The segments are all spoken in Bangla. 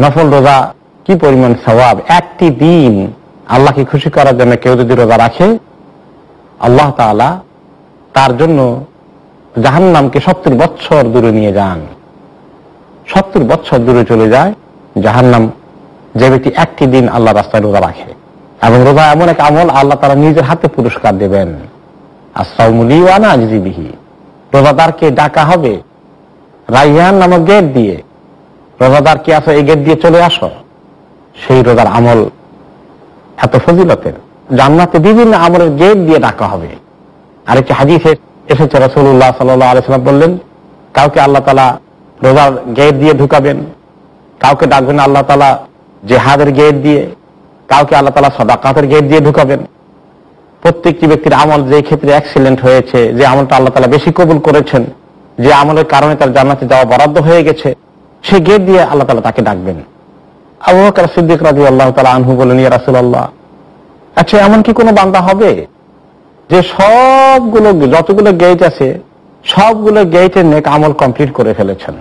নফল রোজা কি পরিমাণ সবাব একটি দিন আল্লাহকে খুশি করার জন্য কেউ যদি রোজা রাখে, আল্লাহ তাআলা তার জন্য জাহান্নামকে সত্তর বৎসর দূরে নিয়ে যান। সত্তর বৎসর দূরে চলে যায়, জাহান্নাম যে ব্যক্তি একটি দিন আল্লাহ রাস্তায় রোজা রাখে। এবং রোজা এমন এক আমল, আল্লাহ তারা নিজের হাতে পুরস্কার দেবেন। আসাউমুলি ওয়ানা আজিবিহি রোজাদারকে ডাকা হবে রাইহান নামক গেট দিয়ে। রোজাদার কি আসো এই গেট দিয়ে চলে আসো? সেই রোজার আমল এত ফজিলতের। জান্নাতে বিভিন্ন আমলের গেট দিয়ে ডাকা হবে। আরেকটি হাদিসে এসেছে রসুল্লাহ সাল্লাহ আলিয়াল্লাম বললেন, কাউকে আল্লাহ তালা রোজার গেট দিয়ে ঢুকাবেন, কাউকে ডাকবেন আল্লাহ তালা জেহাদের গেট দিয়ে, কাউকে আল্লাহ তালা সদাকাতের গেট দিয়ে ঢুকাবেন। প্রত্যেকটি ব্যক্তির আমল যে ক্ষেত্রে অ্যাক্সিডেন্ট হয়েছে, যে আমলটা আল্লাহ তালা বেশি কবুল করেছেন, যে আমলের কারণে তার জান্নাতে যাওয়া বরাদ্দ হয়ে গেছে সে গেট দিয়ে আল্লাহ তালা তাকে ডাকবেন। আবু বকর সিদ্দিক রাজি আল্লাহ তালা আনহু বলেন, ইয়া রাসুল্লাহ আচ্ছা এমন কি কোনো বান্দা হবে যে সবগুলো যতগুলো গেট আছে, সবগুলো গেটের নেক আমল কমপ্লিট করে ফেলেছেন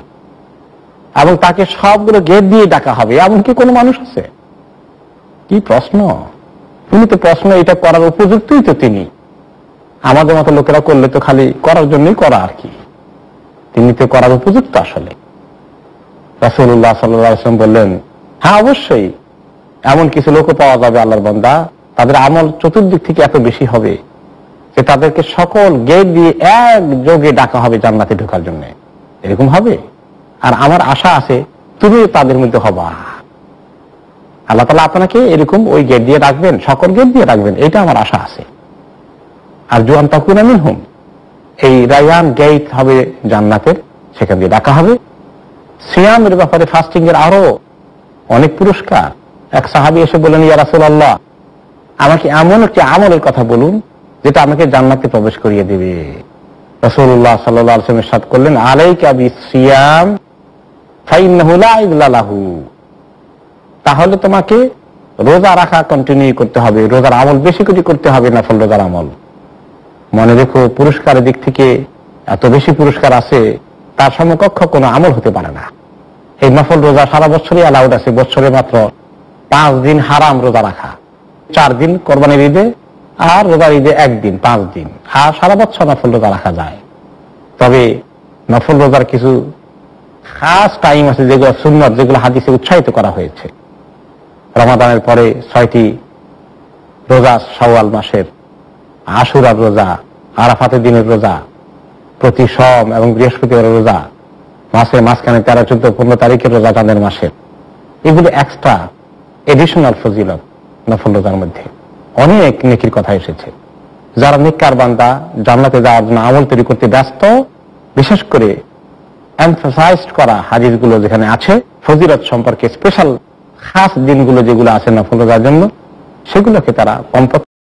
এবং তাকে সবগুলো গেট দিয়ে ডাকা হবে? এমন কি কোনো মানুষ আছে? কি প্রশ্ন? তিনি তো প্রশ্ন এটা করার উপযুক্তই তো তিনি। আমাদের মতো লোকেরা করলে তো খালি করার জন্যই করা আর কি। তিনি তো করার উপযুক্ত আসলে। রাসুল্লাহ সাল্লাম বললেন হ্যাঁ অবশ্যই। এমন কিছু লোকও পাওয়া যাবে আল্লাহর বন্দা। তাদের আমল চতুর্দিক থেকে এত বেশি হবে যে তাদেরকে সকল গেট দিয়ে এক যোগে ডাকা হবে জান্নাতে ঢোকার জন্য। এরকম হবে? আর আমার আশা আছে, তুমি তাদের মধ্যে হবা। আল্লাহ তালা আপনাকে এরকম ওই গেট দিয়ে রাখবেন সকল গেট দিয়ে রাখবেন এটা আমার আশা আছে। আর জোয়ান তাকুন আমিন হুম এই রায়ান গেট হবে জান্নাতের, সেখান দিয়ে ডাকা হবে। সিয়ামের ব্যাপারে ফাস্টিং এর আরও অনেক পুরস্কার। এক সাহাবি এসে বলেন ইয়া রাসূলুল্লাহ, আমাকে এমন একটি আমলের কথা বলুন, যেটা আমাকে জান্নাতে প্রবেশ করিয়ে দেবে। রসুল্লাহ করলেন তাহলে তোমাকে রোজা রাখা কন্টিনিউ করতে হবে, রোজার আমল বেশি করে করতে হবে না ফল রোজার আমল। মনে রেখো, পুরস্কারের দিক থেকে এত বেশি পুরস্কার আছে, তার সমকক্ষ কোনো আমল হতে পারে না। এই নফল রোজা সারা বছরই অ্যালাউড আছে, বছরে মাত্র পাঁচ দিন হারাম রোজা রাখা। চার দিন কোরবানির ঈদে আর রোজার ঈদে একদিন, পাঁচ দিন। আর সারা বছর নফল রোজা রাখা যায়। তবে নফল রোজার কিছু খাস টাইম আছে যেগুলো সুন্নত, যেগুলো হাদিসে উৎসাহিত করা হয়েছে। রমাদানের পরে ছয়টি রোজা সওয়াল মাসের। আশুরার রোজা, আরাফাতের দিনের রোজা, প্রতি সম এবং বৃহস্পতিবার রোজা। মাসের মাঝখানে তেরো, চোদ্দ, পনেরো তারিখের রোজা চাঁদের মাসের এগুলো এক্সট্রা এডিশনাল ফজিলত নফল রোজার মধ্যে। অনেক নেকির কথা এসেছে। যারা নিকার বান্দা, জান্নাতে যাওয়ার জন্য আমল তৈরি করতে ব্যস্ত, বিশেষ করে এমফাসাইজড করা হাজিরগুলো যেখানে আছে, ফজিলত সম্পর্কে স্পেশাল খাস দিনগুলো যেগুলো আছে নফল রোজার জন্য, সেগুলোকে তারা কমপক্ষে